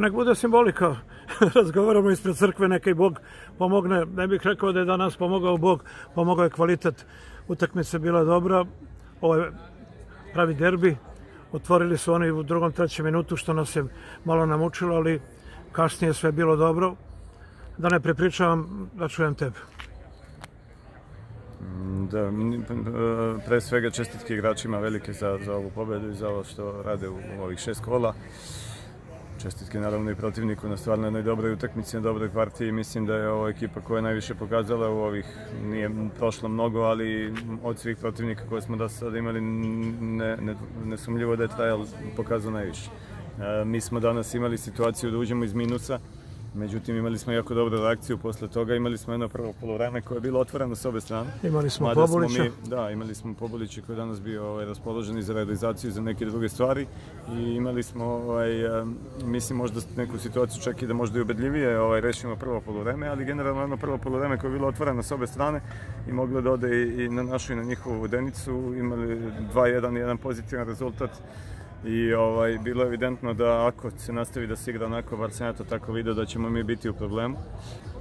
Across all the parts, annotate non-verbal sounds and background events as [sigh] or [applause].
Nek bude simbolika, [laughs] razgovaramo ispred crkve, neka i Bog pomogne. Ne bih rekao da je danas pomogao Bog, pomogao je kvalitet. Utakmica bila dobra, ovo je pravi derbi. Otvorili su oni u drugom, trećem minutu, što nas je malo namučilo, ali kasnije sve bilo dobro. Da ne prepričavam, da čujem tebe. Da, pre svega čestitke igračima velike za, za ovu pobedu i za ovo što rade u, ovih šest kola. Čestitke naravno i protivniku na stvarno jednoj dobroj utakmici, na dobroj partiji. Mislim da je ovo ekipa koja je najviše pokazala u ovih, nije prošlo mnogo, ali od svih protivnika koje smo da sada imali, ne, ne, nesumljivo da je Trajal pokazao najviše. E, mi smo danas imali situaciju da uđemo iz minusa, Međutim, imali smo jako dobru reakciju posle toga, imali smo jedno prvo polovreme koje je bilo otvoreno s obe strane. Imali smo Mada Pobulića. Smo mi, da, imali smo Pobulića koji je danas bio ovaj, raspoložen za realizaciju za neke druge stvari i imali smo, ovaj, mislim, možda neku situaciju čak i da možda i ubedljivije ovaj, rešimo prvo polovreme, ali generalno jedno prvo polovreme koje je bilo otvoreno s obe strane i moglo da ode i, i na našu i na njihovu vodenicu, imali 2-1, jedan pozitivan rezultat i ovaj, bilo je evidentno da ako se nastavi da se igra onako, bar sam ja to tako video, da ćemo mi biti u problemu.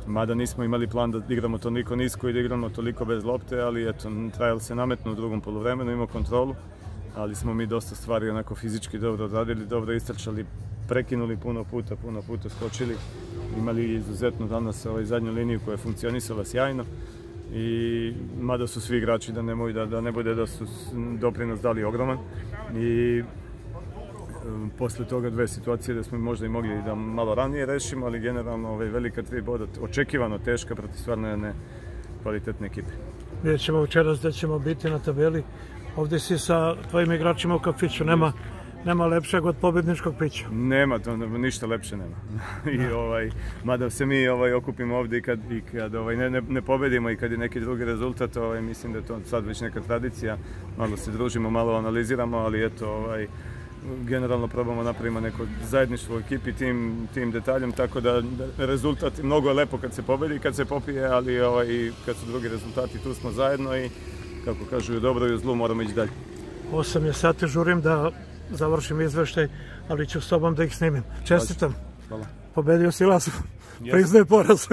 Mada nismo imali plan da igramo toliko nisko i da igramo toliko bez lopte, ali eto, Trajal se nametno u drugom polovremenu, imao kontrolu, ali smo mi dosta stvari onako fizički dobro radili, dobro istrčali, prekinuli puno puta, puno puta skočili, imali izuzetno danas ovaj zadnju liniju koja je funkcionisala sjajno i mada su svi igrači da ne, da, da ne bude da su doprinos dali ogroman i posle toga dve situacije da smo možda i mogli da malo ranije rešimo, ali generalno ovaj, velika tri boda, očekivano teška protiv stvarno jedne kvalitetne ekipe. Vidjet ćemo večeras da ćemo biti na tabeli. Ovde si sa tvojim igračima u kafiću, nema, nema lepšeg od pobedničkog pića. Nema, to ništa lepše nema. [laughs] I ovaj mada se mi ovaj okupimo ovde i kad i kad ovaj ne, ne, ne pobedimo i kad je neki drugi rezultat, ovaj mislim da je to sad već neka tradicija. Malo se družimo, malo analiziramo, ali eto ovaj generalno probamo napravimo neko zajedništvo u ekipi tim, tim detaljem, tako da, rezultat mnogo je lepo kad se pobedi i kad se popije, ali ovaj, kad su drugi rezultati tu smo zajedno i kako kažu u dobro i u zlu moramo ići dalje. 8 je sati, žurim da završim izveštaj, ali ću s tobom da ih snimim. Čestitam. Hvala. Pobedio si Lasu. Priznaje poraz.